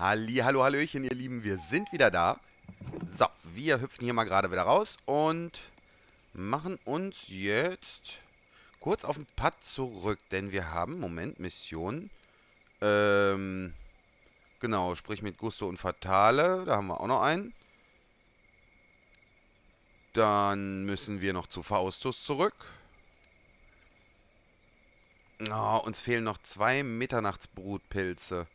Halli, hallo, hallöchen, ihr Lieben, wir sind wieder da. So, wir hüpfen hier mal gerade wieder raus und machen uns jetzt kurz auf den Pad zurück, denn wir haben, Moment, Mission, ähm, genau, sprich mit Gusto und Fatale, da haben wir auch noch einen. Dann müssen wir noch zu Faustus zurück. Oh, uns fehlen noch zwei Mitternachtsbrutpilze.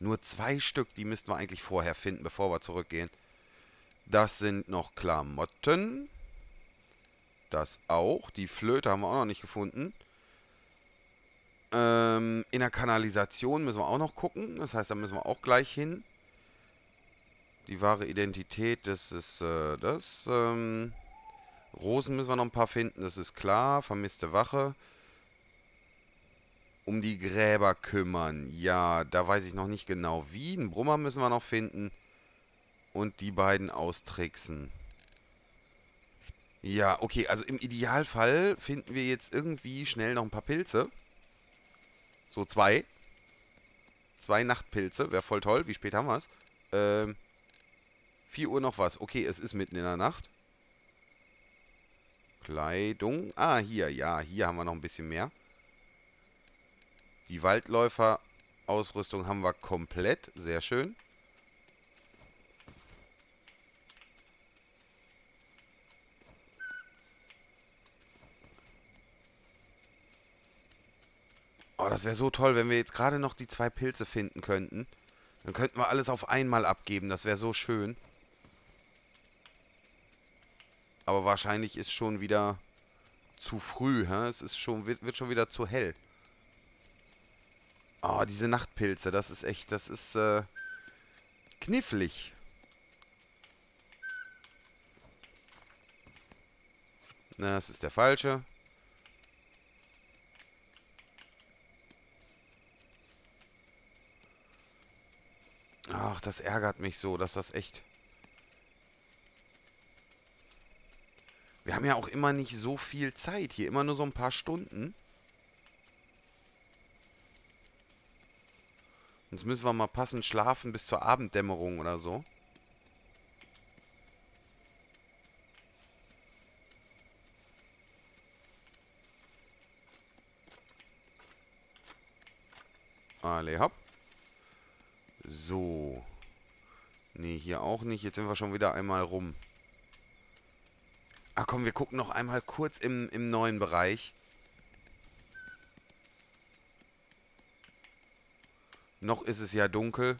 Nur zwei Stück, die müssten wir eigentlich vorher finden, bevor wir zurückgehen. Das sind noch Klamotten. Das auch. Die Flöte haben wir auch noch nicht gefunden. Ähm, in der Kanalisation müssen wir auch noch gucken. Das heißt, da müssen wir auch gleich hin. Die wahre Identität, das ist äh, das. Ähm, Rosen müssen wir noch ein paar finden, das ist klar. Vermisste Wache um die Gräber kümmern. Ja, da weiß ich noch nicht genau wie. Einen Brummer müssen wir noch finden. Und die beiden austricksen. Ja, okay, also im Idealfall finden wir jetzt irgendwie schnell noch ein paar Pilze. So, zwei. Zwei Nachtpilze, wäre voll toll. Wie spät haben wir es? Ähm, 4 Uhr noch was. Okay, es ist mitten in der Nacht. Kleidung. Ah, hier, ja, hier haben wir noch ein bisschen mehr. Die Waldläufer-Ausrüstung haben wir komplett. Sehr schön. Oh, das wäre so toll, wenn wir jetzt gerade noch die zwei Pilze finden könnten. Dann könnten wir alles auf einmal abgeben. Das wäre so schön. Aber wahrscheinlich ist schon wieder zu früh. Hä? Es ist schon, wird, wird schon wieder zu hell. Oh, diese Nachtpilze, das ist echt, das ist äh, knifflig. Na, das ist der falsche. Ach, das ärgert mich so, dass das echt... Wir haben ja auch immer nicht so viel Zeit hier, immer nur so ein paar Stunden. Jetzt müssen wir mal passend schlafen bis zur Abenddämmerung oder so. Alle hopp. So. Nee, hier auch nicht. Jetzt sind wir schon wieder einmal rum. Ah komm, wir gucken noch einmal kurz im, im neuen Bereich. Noch ist es ja dunkel.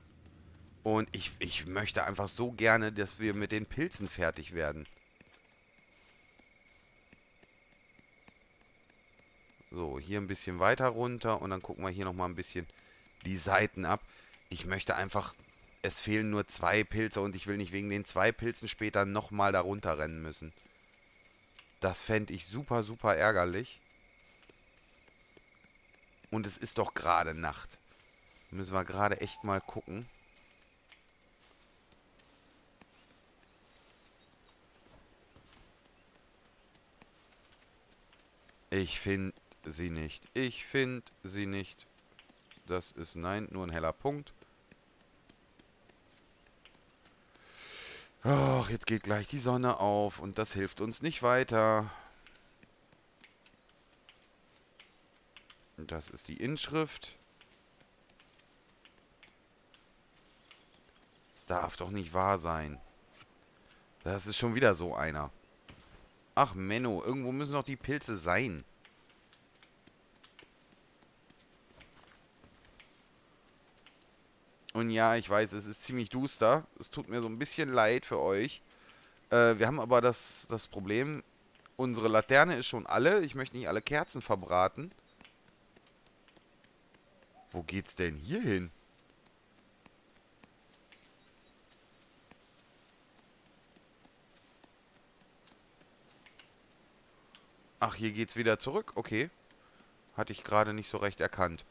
Und ich, ich möchte einfach so gerne, dass wir mit den Pilzen fertig werden. So, hier ein bisschen weiter runter und dann gucken wir hier nochmal ein bisschen die Seiten ab. Ich möchte einfach, es fehlen nur zwei Pilze und ich will nicht wegen den zwei Pilzen später nochmal da runter rennen müssen. Das fände ich super, super ärgerlich. Und es ist doch gerade Nacht. Müssen wir gerade echt mal gucken. Ich finde sie nicht. Ich finde sie nicht. Das ist nein, nur ein heller Punkt. Ach, jetzt geht gleich die Sonne auf und das hilft uns nicht weiter. Das ist die Inschrift. Darf doch nicht wahr sein. Das ist schon wieder so einer. Ach, Menno, irgendwo müssen doch die Pilze sein. Und ja, ich weiß, es ist ziemlich duster. Es tut mir so ein bisschen leid für euch. Äh, wir haben aber das, das Problem, unsere Laterne ist schon alle. Ich möchte nicht alle Kerzen verbraten. Wo geht's denn hier hin? Ach, hier geht's wieder zurück. Okay. Hatte ich gerade nicht so recht erkannt.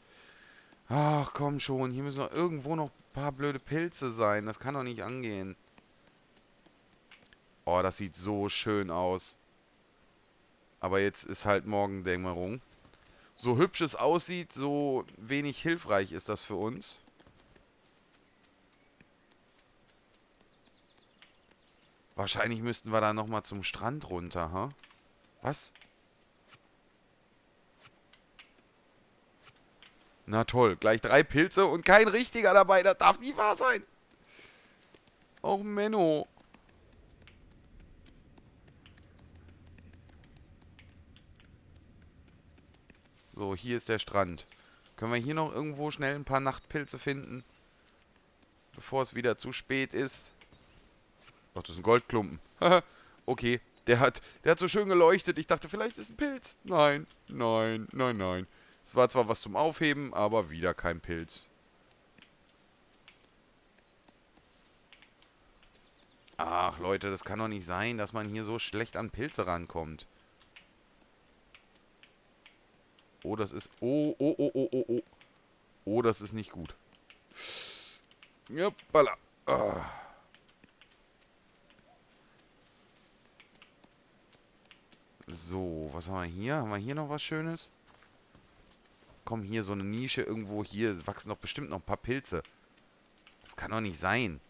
Ach, komm schon. Hier müssen doch irgendwo noch ein paar blöde Pilze sein. Das kann doch nicht angehen. Oh, das sieht so schön aus. Aber jetzt ist halt Morgendämmerung. So hübsch es aussieht, so wenig hilfreich ist das für uns. Wahrscheinlich müssten wir da nochmal zum Strand runter, ha? Huh? Was? Na toll, gleich drei Pilze und kein richtiger dabei. Das darf nie wahr sein. Och, Menno. So, hier ist der Strand. Können wir hier noch irgendwo schnell ein paar Nachtpilze finden? Bevor es wieder zu spät ist. Ach, das ist ein Goldklumpen. okay, der hat, der hat so schön geleuchtet. Ich dachte, vielleicht ist ein Pilz. Nein, nein, nein, nein. Es war zwar was zum Aufheben, aber wieder kein Pilz. Ach, Leute, das kann doch nicht sein, dass man hier so schlecht an Pilze rankommt. Oh, das ist... Oh, oh, oh, oh, oh, oh. Oh, das ist nicht gut. Juppala. Ah. So, was haben wir hier? Haben wir hier noch was Schönes? Komm, hier so eine Nische irgendwo. Hier wachsen doch bestimmt noch ein paar Pilze. Das kann doch nicht sein.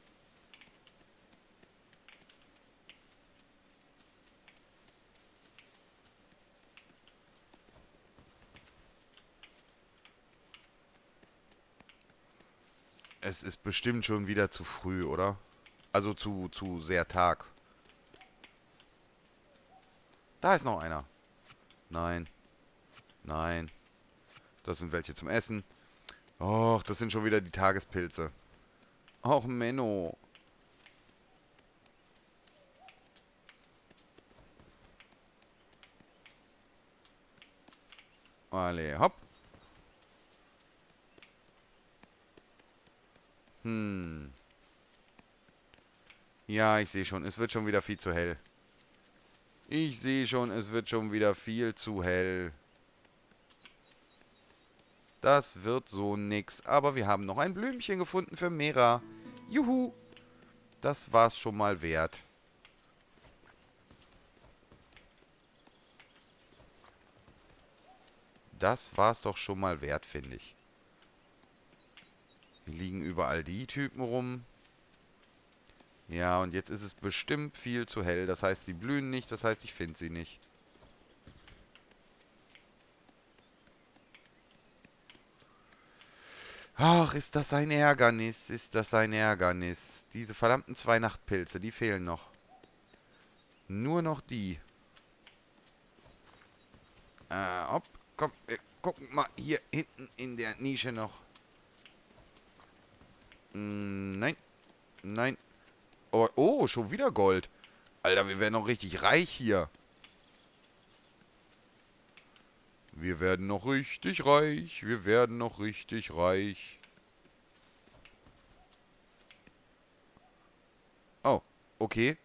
Es ist bestimmt schon wieder zu früh, oder? Also zu, zu sehr Tag. Da ist noch einer. Nein. Nein. Das sind welche zum Essen. Och, das sind schon wieder die Tagespilze. Och, Menno. Alle, hopp. Hm. Ja, ich sehe schon. Es wird schon wieder viel zu hell. Ich sehe schon, es wird schon wieder viel zu hell. Das wird so nix. Aber wir haben noch ein Blümchen gefunden für Mera. Juhu. Das war's schon mal wert. Das war's doch schon mal wert, finde ich. Hier liegen überall die Typen rum. Ja, und jetzt ist es bestimmt viel zu hell. Das heißt, sie blühen nicht. Das heißt, ich finde sie nicht. Ach, ist das ein Ärgernis, ist das ein Ärgernis. Diese verdammten zwei Nachtpilze, die fehlen noch. Nur noch die. Äh, hopp, komm, wir gucken mal hier hinten in der Nische noch. Mm, nein, nein. Oh, oh, schon wieder Gold. Alter, wir werden noch richtig reich hier. Wir werden noch richtig reich. Wir werden noch richtig reich. Oh, okay.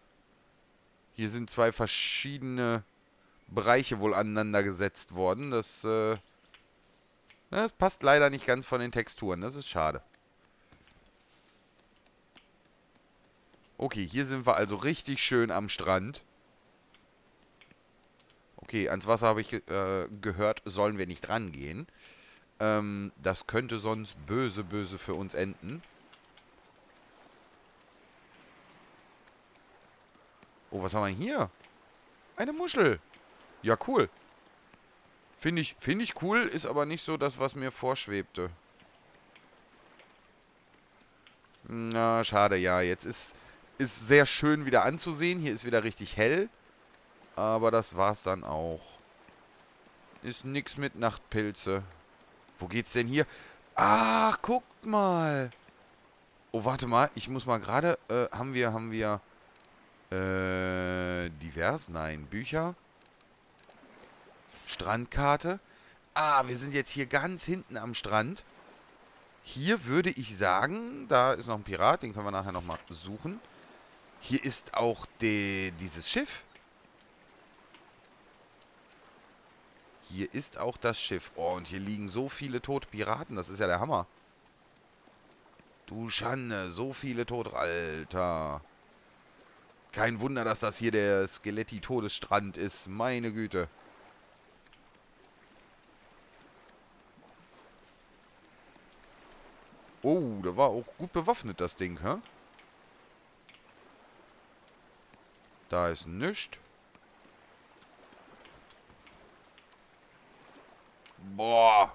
Hier sind zwei verschiedene Bereiche wohl aneinander gesetzt worden. Das, äh, das passt leider nicht ganz von den Texturen. Das ist schade. Okay, hier sind wir also richtig schön am Strand. Okay, ans Wasser habe ich äh, gehört, sollen wir nicht rangehen. Ähm, das könnte sonst böse, böse für uns enden. Oh, was haben wir hier? Eine Muschel. Ja, cool. Finde ich, find ich cool, ist aber nicht so das, was mir vorschwebte. Na, schade, ja. Jetzt ist, ist sehr schön wieder anzusehen. Hier ist wieder richtig hell. Aber das war's dann auch. Ist nix mit Nachtpilze. Wo geht's denn hier? Ach, guckt mal. Oh, warte mal. Ich muss mal gerade... Äh, haben wir, haben wir... Äh, divers? Nein. Bücher. Strandkarte. Ah, wir sind jetzt hier ganz hinten am Strand. Hier würde ich sagen, da ist noch ein Pirat, den können wir nachher nochmal besuchen. Hier ist auch die, dieses Schiff. Hier ist auch das Schiff. Oh, und hier liegen so viele tote Piraten. Das ist ja der Hammer. Du Schande, so viele tote... Alter. Kein Wunder, dass das hier der Skeletti-Todesstrand ist. Meine Güte. Oh, da war auch gut bewaffnet, das Ding, hä? Da ist nichts. Boah.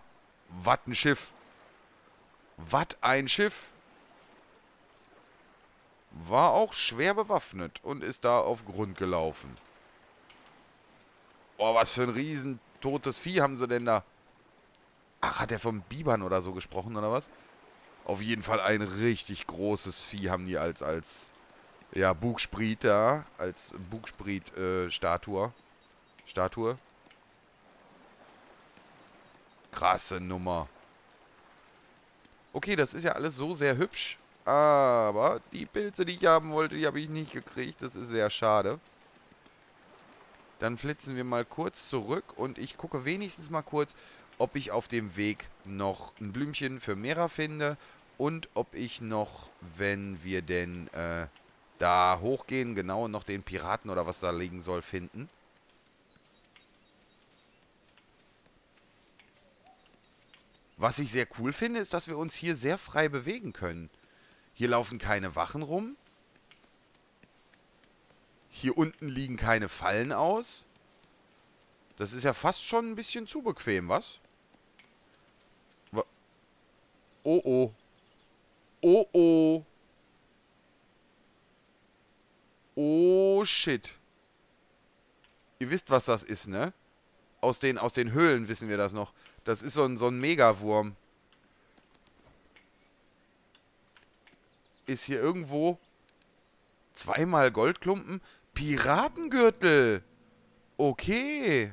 Was ein Schiff. Was ein Schiff. War auch schwer bewaffnet und ist da auf Grund gelaufen. Boah, was für ein riesen totes Vieh haben sie denn da? Ach, hat er vom Bibern oder so gesprochen, oder was? Auf jeden Fall ein richtig großes Vieh haben die als, als ja, Bugspriet da. Als Bugspriet-Statue. Äh, Statue. Krasse Nummer. Okay, das ist ja alles so sehr hübsch. Aber die Pilze, die ich haben wollte, die habe ich nicht gekriegt. Das ist sehr schade. Dann flitzen wir mal kurz zurück und ich gucke wenigstens mal kurz, ob ich auf dem Weg noch ein Blümchen für Mera finde und ob ich noch, wenn wir denn äh, da hochgehen, genau noch den Piraten oder was da liegen soll, finden. Was ich sehr cool finde, ist, dass wir uns hier sehr frei bewegen können. Hier laufen keine Wachen rum. Hier unten liegen keine Fallen aus. Das ist ja fast schon ein bisschen zu bequem, was? Oh oh. Oh oh. Oh shit. Ihr wisst, was das ist, ne? Aus den, aus den Höhlen wissen wir das noch. Das ist so ein, so ein Megawurm. Ist hier irgendwo zweimal Goldklumpen? Piratengürtel. Okay.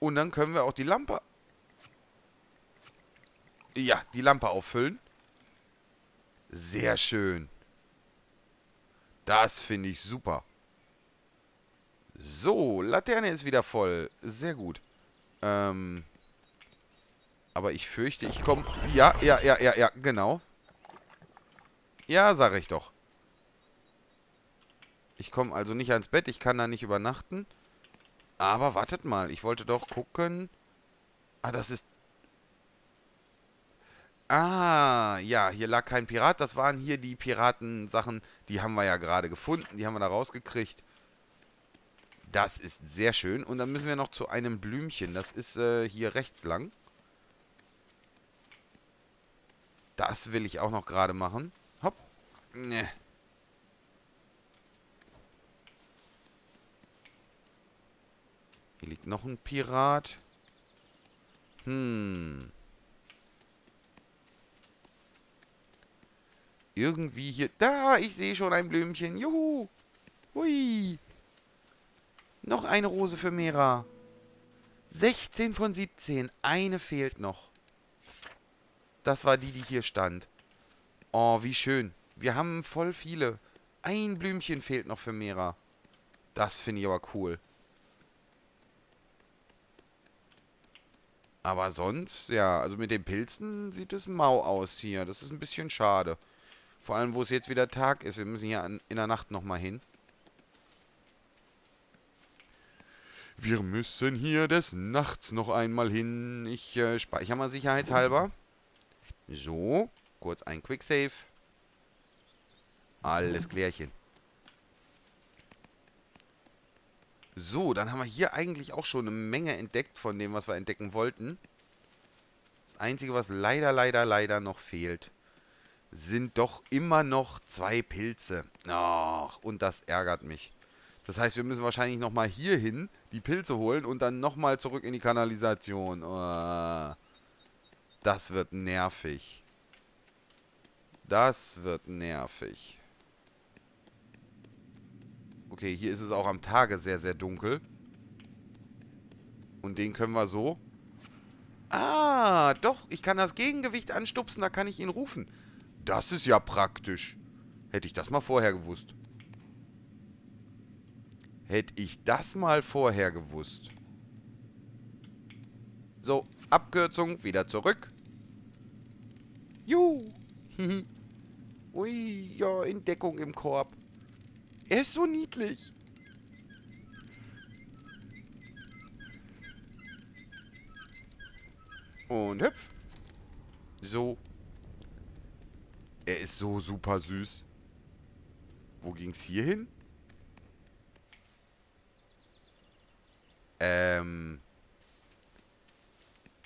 Und dann können wir auch die Lampe... Ja, die Lampe auffüllen. Sehr schön. Das finde ich super. So, Laterne ist wieder voll. Sehr gut. Ähm... Aber ich fürchte, ich komme... Ja, ja, ja, ja, ja, genau. Ja, sage ich doch. Ich komme also nicht ans Bett, ich kann da nicht übernachten. Aber wartet mal, ich wollte doch gucken. Ah, das ist... Ah, ja, hier lag kein Pirat. Das waren hier die Piratensachen, die haben wir ja gerade gefunden. Die haben wir da rausgekriegt. Das ist sehr schön. Und dann müssen wir noch zu einem Blümchen. Das ist äh, hier rechts lang. Das will ich auch noch gerade machen. Hopp. Ne. Hier liegt noch ein Pirat. Hm. Irgendwie hier... Da, ich sehe schon ein Blümchen. Juhu. Hui. Noch eine Rose für Mera. 16 von 17. Eine fehlt noch. Das war die, die hier stand. Oh, wie schön. Wir haben voll viele. Ein Blümchen fehlt noch für Mera. Das finde ich aber cool. Aber sonst, ja, also mit den Pilzen sieht es mau aus hier. Das ist ein bisschen schade. Vor allem, wo es jetzt wieder Tag ist. Wir müssen hier an, in der Nacht nochmal hin. Wir müssen hier des Nachts noch einmal hin. Ich äh, speichere mal sicherheitshalber. So, kurz ein Quicksave. Alles klärchen. So, dann haben wir hier eigentlich auch schon eine Menge entdeckt von dem, was wir entdecken wollten. Das Einzige, was leider, leider, leider noch fehlt, sind doch immer noch zwei Pilze. Ach, und das ärgert mich. Das heißt, wir müssen wahrscheinlich nochmal hier hin die Pilze holen und dann nochmal zurück in die Kanalisation. Oh, das wird nervig. Das wird nervig. Okay, hier ist es auch am Tage sehr, sehr dunkel. Und den können wir so... Ah, doch, ich kann das Gegengewicht anstupsen, da kann ich ihn rufen. Das ist ja praktisch. Hätte ich das mal vorher gewusst. Hätte ich das mal vorher gewusst. So, Abkürzung, wieder zurück. Juhu. Ui, ja, Entdeckung im Korb. Er ist so niedlich. Und hüpf. So. Er ist so super süß. Wo ging's hier hin? Ähm.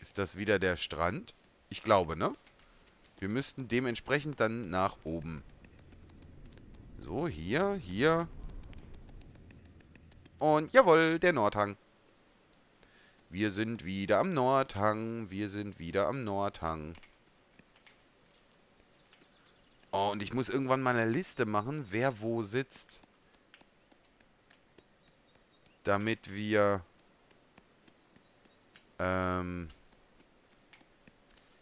Ist das wieder der Strand? Ich glaube, ne? Wir müssten dementsprechend dann nach oben. So, hier, hier. Und jawohl, der Nordhang. Wir sind wieder am Nordhang. Wir sind wieder am Nordhang. Oh, und ich muss irgendwann mal eine Liste machen, wer wo sitzt. Damit wir... Ähm...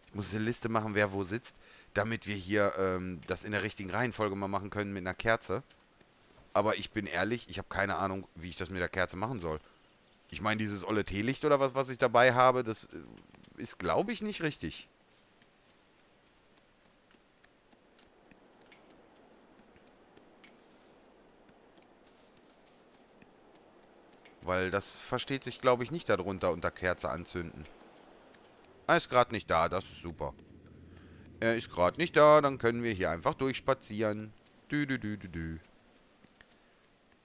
Ich muss eine Liste machen, wer wo sitzt, damit wir hier ähm, das in der richtigen Reihenfolge mal machen können mit einer Kerze. Aber ich bin ehrlich, ich habe keine Ahnung, wie ich das mit der Kerze machen soll. Ich meine, dieses olle Teelicht oder was, was ich dabei habe, das äh, ist, glaube ich, nicht richtig. Weil das versteht sich, glaube ich, nicht darunter unter Kerze anzünden. Er ist gerade nicht da, das ist super. Er ist gerade nicht da, dann können wir hier einfach durchspazieren. Dü, dü, dü, dü, dü.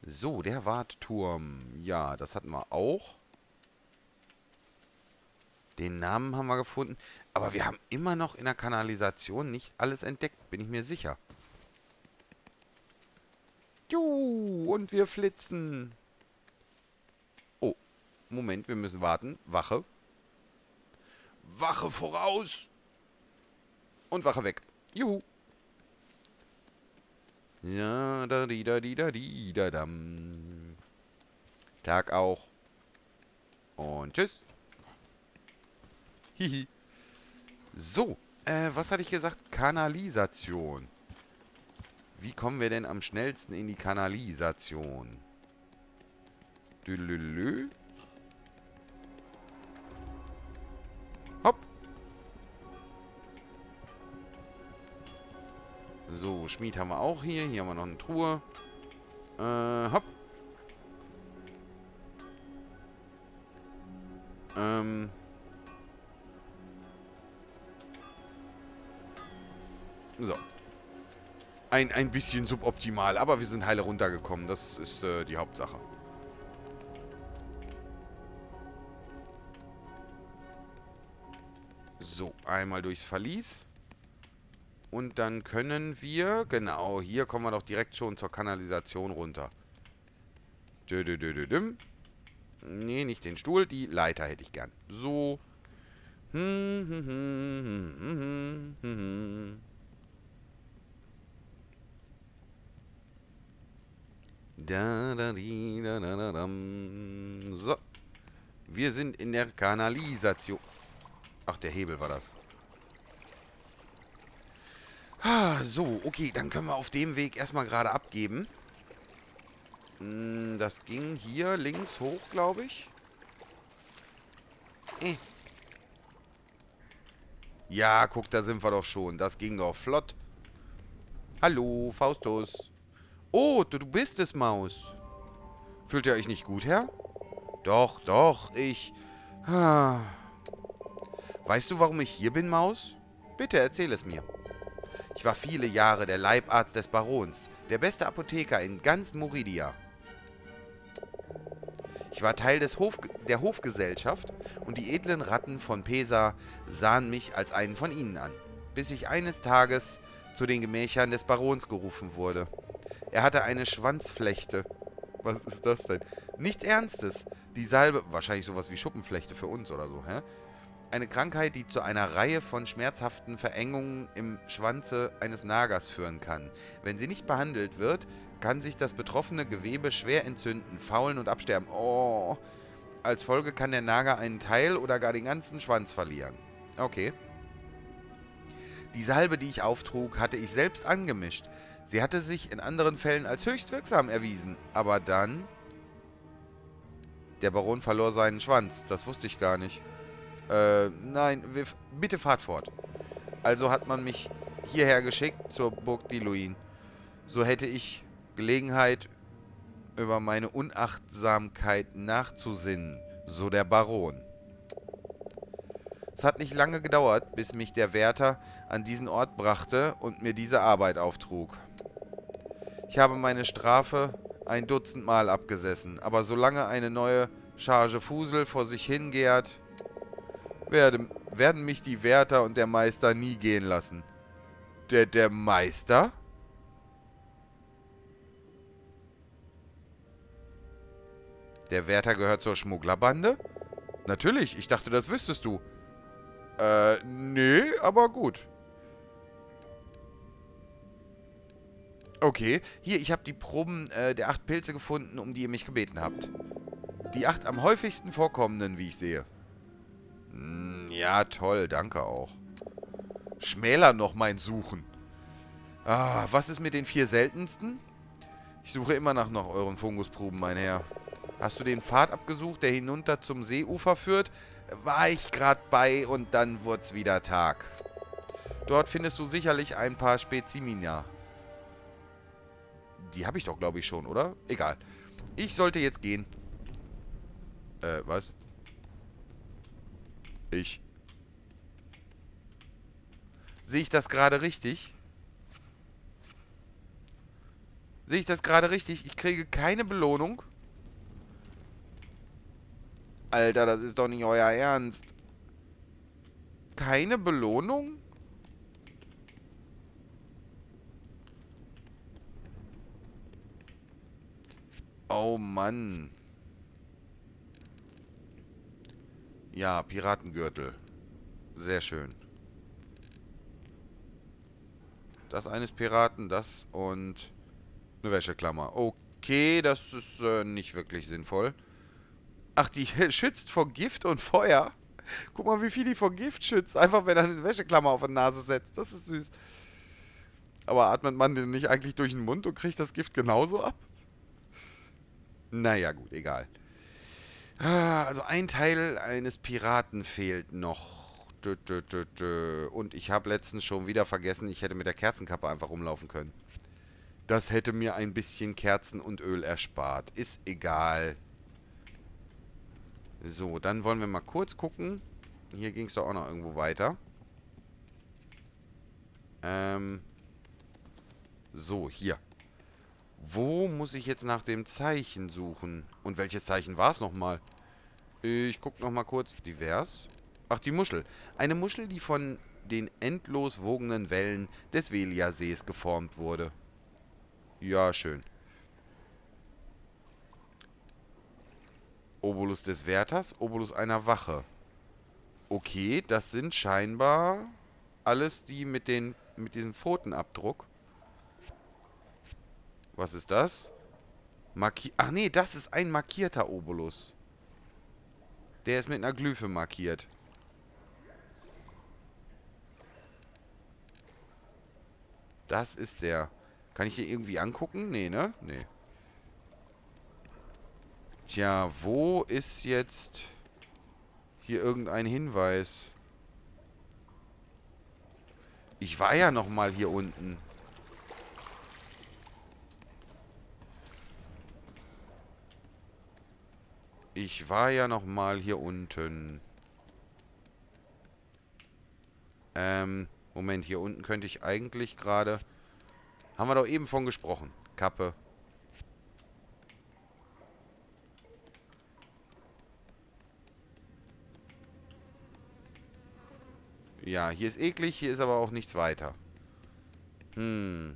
So, der Wartturm. Ja, das hatten wir auch. Den Namen haben wir gefunden. Aber wir haben immer noch in der Kanalisation nicht alles entdeckt, bin ich mir sicher. Juhu, und wir flitzen. Moment, wir müssen warten. Wache. Wache voraus. Und Wache weg. Juhu. Ja, da di da di da di da dam. Tag auch. Und tschüss. Hihi. So, äh, was hatte ich gesagt? Kanalisation. Wie kommen wir denn am schnellsten in die Kanalisation? Dülülü. So, Schmied haben wir auch hier. Hier haben wir noch eine Truhe. Äh, hopp. Ähm. So. Ein, ein bisschen suboptimal, aber wir sind heile runtergekommen. Das ist äh, die Hauptsache. So, einmal durchs Verlies. Und dann können wir, genau, hier kommen wir doch direkt schon zur Kanalisation runter. Dö, dö, dö, dö, düm. Nee, nicht den Stuhl, die Leiter hätte ich gern. So. Hm, hm, hm, hm, hm, hm, hm. Da, da, di, da, da, da, dam. So. Wir sind in der Kanalisation. Ach, der Hebel war das. Ah, so, okay, dann können wir auf dem Weg erstmal gerade abgeben. Hm, das ging hier links hoch, glaube ich. Eh. Ja, guck, da sind wir doch schon. Das ging doch flott. Hallo, Faustus. Oh, du, du bist es, Maus. Fühlt ihr euch nicht gut, Herr? Doch, doch, ich... Ah. Weißt du, warum ich hier bin, Maus? Bitte, erzähl es mir. Ich war viele Jahre der Leibarzt des Barons, der beste Apotheker in ganz Moridia. Ich war Teil des Hof der Hofgesellschaft und die edlen Ratten von Pesa sahen mich als einen von ihnen an, bis ich eines Tages zu den Gemächern des Barons gerufen wurde. Er hatte eine Schwanzflechte. Was ist das denn? Nichts Ernstes. Die Salbe, wahrscheinlich sowas wie Schuppenflechte für uns oder so, hä? Eine Krankheit, die zu einer Reihe von schmerzhaften Verengungen im Schwanze eines Nagers führen kann. Wenn sie nicht behandelt wird, kann sich das betroffene Gewebe schwer entzünden, faulen und absterben. Oh. Als Folge kann der Nager einen Teil oder gar den ganzen Schwanz verlieren. Okay. Die Salbe, die ich auftrug, hatte ich selbst angemischt. Sie hatte sich in anderen Fällen als höchst wirksam erwiesen. Aber dann... Der Baron verlor seinen Schwanz. Das wusste ich gar nicht. Äh, nein, wir, bitte fahrt fort. Also hat man mich hierher geschickt zur Burg Diluin. So hätte ich Gelegenheit, über meine Unachtsamkeit nachzusinnen, so der Baron. Es hat nicht lange gedauert, bis mich der Wärter an diesen Ort brachte und mir diese Arbeit auftrug. Ich habe meine Strafe ein Dutzend Mal abgesessen, aber solange eine neue Charge Fusel vor sich hingärt, werde, werden mich die Wärter und der Meister nie gehen lassen. Der, der Meister? Der Wärter gehört zur Schmugglerbande? Natürlich, ich dachte, das wüsstest du. Äh, nee, aber gut. Okay, hier, ich habe die Proben äh, der acht Pilze gefunden, um die ihr mich gebeten habt. Die acht am häufigsten vorkommenden, wie ich sehe. Hm, ja, toll, danke auch. Schmäler noch mein Suchen. Ah, was ist mit den vier seltensten? Ich suche immer nach noch euren Fungusproben, mein Herr. Hast du den Pfad abgesucht, der hinunter zum Seeufer führt? War ich gerade bei und dann wurde es wieder Tag. Dort findest du sicherlich ein paar Spezimina. Die habe ich doch, glaube ich, schon, oder? Egal. Ich sollte jetzt gehen. Äh, was? Ich. Sehe ich das gerade richtig? Sehe ich das gerade richtig? Ich kriege keine Belohnung. Alter, das ist doch nicht euer Ernst. Keine Belohnung? Oh Mann. Ja, Piratengürtel. Sehr schön. Das eines Piraten, das und eine Wäscheklammer. Okay, das ist äh, nicht wirklich sinnvoll. Ach, die schützt vor Gift und Feuer. Guck mal, wie viel die vor Gift schützt. Einfach, wenn er eine Wäscheklammer auf die Nase setzt. Das ist süß. Aber atmet man den nicht eigentlich durch den Mund und kriegt das Gift genauso ab? Naja, gut, egal. Ah, also ein Teil eines Piraten fehlt noch. Und ich habe letztens schon wieder vergessen, ich hätte mit der Kerzenkappe einfach rumlaufen können. Das hätte mir ein bisschen Kerzen und Öl erspart. Ist egal. So, dann wollen wir mal kurz gucken. Hier ging es doch auch noch irgendwo weiter. Ähm. So, hier. Wo muss ich jetzt nach dem Zeichen suchen? Und welches Zeichen war es nochmal? Ich gucke nochmal kurz. Divers. Ach, die Muschel. Eine Muschel, die von den endlos wogenden Wellen des Velia-Sees geformt wurde. Ja, schön. Obolus des Wärters, Obolus einer Wache. Okay, das sind scheinbar alles die mit den mit diesem Pfotenabdruck. Was ist das? Marki Ach nee, das ist ein markierter Obolus. Der ist mit einer Glyphe markiert. Das ist der. Kann ich hier irgendwie angucken? Nee, ne? Nee. Tja, wo ist jetzt hier irgendein Hinweis? Ich war ja noch mal hier unten. Ich war ja noch mal hier unten. Ähm, Moment, hier unten könnte ich eigentlich gerade... Haben wir doch eben von gesprochen. Kappe. Ja, hier ist eklig, hier ist aber auch nichts weiter. Hm.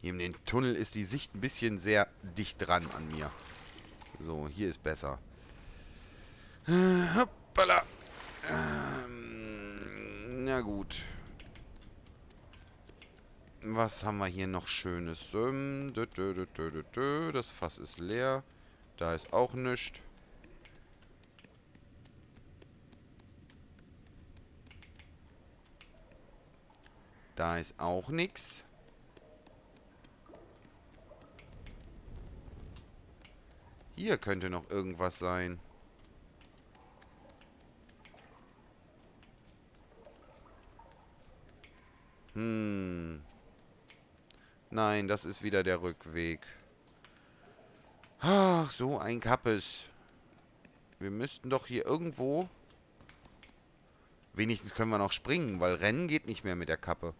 Hier in den Tunnel ist die Sicht ein bisschen sehr dicht dran an mir. So, hier ist besser. Hoppala. Ähm, na gut. Was haben wir hier noch Schönes? Ähm, das Fass ist leer. Da ist auch nichts. Da ist auch nichts. Hier könnte noch irgendwas sein. Hm. Nein, das ist wieder der Rückweg. Ach, so ein Kappes. Wir müssten doch hier irgendwo... Wenigstens können wir noch springen, weil Rennen geht nicht mehr mit der Kappe.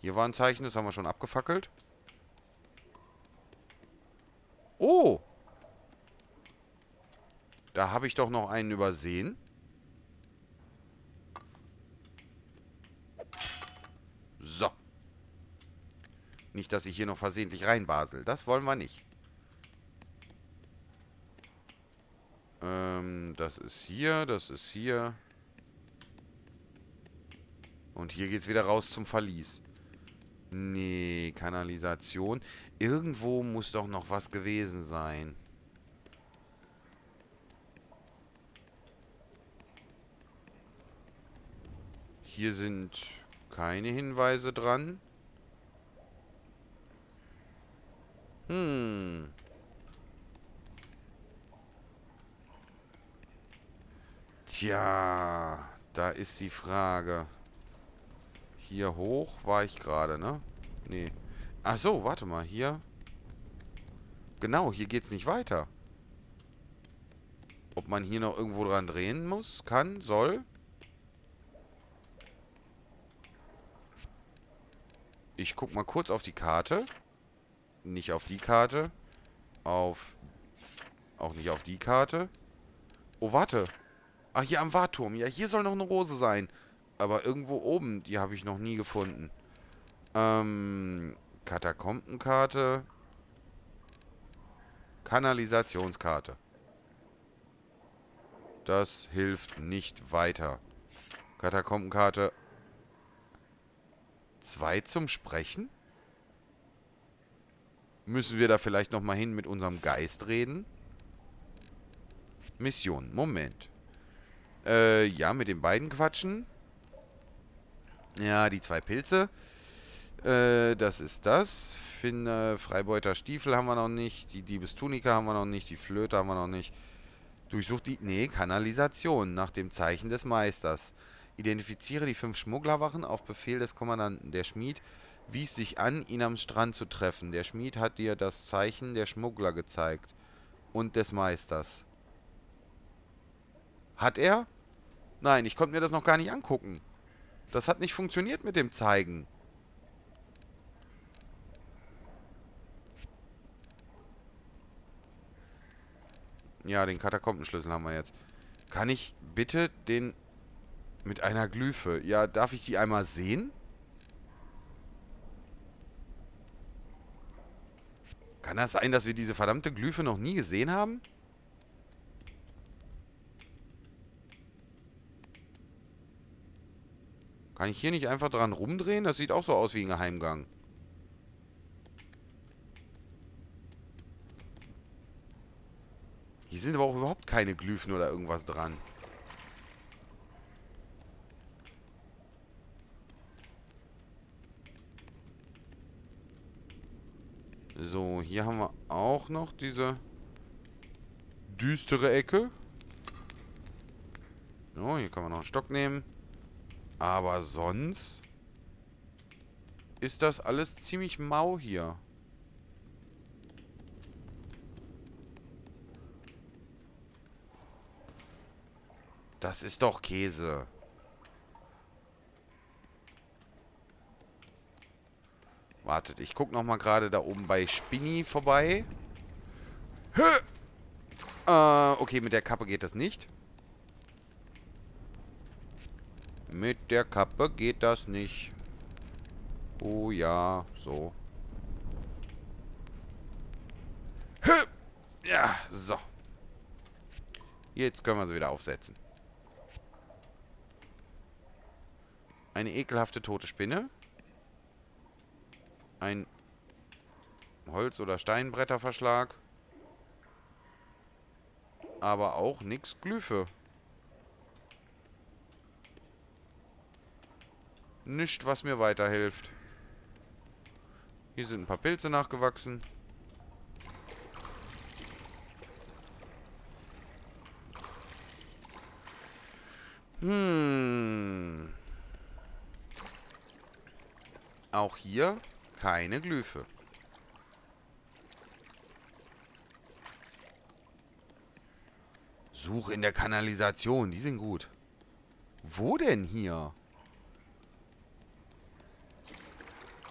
Hier war ein Zeichen, das haben wir schon abgefackelt. Oh! Da habe ich doch noch einen übersehen. So. Nicht, dass ich hier noch versehentlich reinbasel. Das wollen wir nicht. Ähm, das ist hier, das ist hier. Und hier geht's wieder raus zum Verlies. Nee, Kanalisation. Irgendwo muss doch noch was gewesen sein. Hier sind keine Hinweise dran. Hm. Tja, da ist die Frage. Hier hoch war ich gerade, ne? Nee. Ach so, warte mal, hier. Genau, hier geht's nicht weiter. Ob man hier noch irgendwo dran drehen muss, kann, soll? Ich guck mal kurz auf die Karte. Nicht auf die Karte. Auf... Auch nicht auf die Karte. Oh, warte. Ach, hier am Wartturm. Ja, hier soll noch eine Rose sein. Aber irgendwo oben, die habe ich noch nie gefunden. Ähm, Katakombenkarte. Kanalisationskarte. Das hilft nicht weiter. Katakombenkarte. Zwei zum Sprechen? Müssen wir da vielleicht nochmal hin mit unserem Geist reden? Mission. Moment. Äh, ja, mit den beiden quatschen. Ja, die zwei Pilze. Äh, das ist das. Finde Freibeuter Stiefel haben wir noch nicht. Die Diebestunika haben wir noch nicht. Die Flöte haben wir noch nicht. Durchsucht die... Nee, Kanalisation. Nach dem Zeichen des Meisters. Identifiziere die fünf Schmugglerwachen auf Befehl des Kommandanten. Der Schmied wies sich an, ihn am Strand zu treffen. Der Schmied hat dir das Zeichen der Schmuggler gezeigt. Und des Meisters. Hat er? Nein, ich konnte mir das noch gar nicht angucken. Das hat nicht funktioniert mit dem Zeigen. Ja, den Katakombenschlüssel haben wir jetzt. Kann ich bitte den mit einer Glyphe... Ja, darf ich die einmal sehen? Kann das sein, dass wir diese verdammte Glyphe noch nie gesehen haben? Kann ich hier nicht einfach dran rumdrehen? Das sieht auch so aus wie ein Geheimgang. Hier sind aber auch überhaupt keine Glyphen oder irgendwas dran. So, hier haben wir auch noch diese düstere Ecke. So, hier kann man noch einen Stock nehmen. Aber sonst ist das alles ziemlich mau hier. Das ist doch Käse. Wartet, ich gucke nochmal gerade da oben bei Spinny vorbei. Hö! Äh, okay, mit der Kappe geht das nicht. Mit der Kappe geht das nicht. Oh ja, so. Hö! Ja, so. Jetzt können wir sie wieder aufsetzen. Eine ekelhafte tote Spinne. Ein Holz- oder Steinbretterverschlag. Aber auch nix Glyphe. Nichts, was mir weiterhilft. Hier sind ein paar Pilze nachgewachsen. Hm. Auch hier keine Glyphe. Suche in der Kanalisation, die sind gut. Wo denn hier?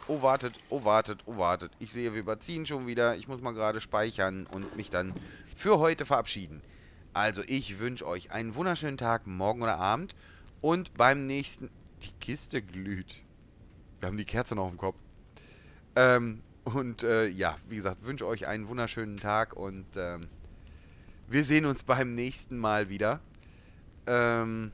Oh, wartet, oh, wartet, oh, wartet. Ich sehe, wir überziehen schon wieder. Ich muss mal gerade speichern und mich dann für heute verabschieden. Also, ich wünsche euch einen wunderschönen Tag, morgen oder Abend. Und beim nächsten... Die Kiste glüht. Wir haben die Kerze noch auf dem Kopf. Ähm, und äh, ja, wie gesagt, wünsche euch einen wunderschönen Tag und ähm, wir sehen uns beim nächsten Mal wieder. Ähm,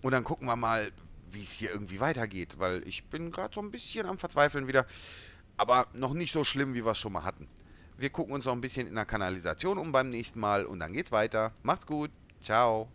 und dann gucken wir mal, wie es hier irgendwie weitergeht, weil ich bin gerade so ein bisschen am Verzweifeln wieder. Aber noch nicht so schlimm, wie wir es schon mal hatten. Wir gucken uns noch ein bisschen in der Kanalisation um beim nächsten Mal und dann geht's weiter. Macht's gut. Ciao.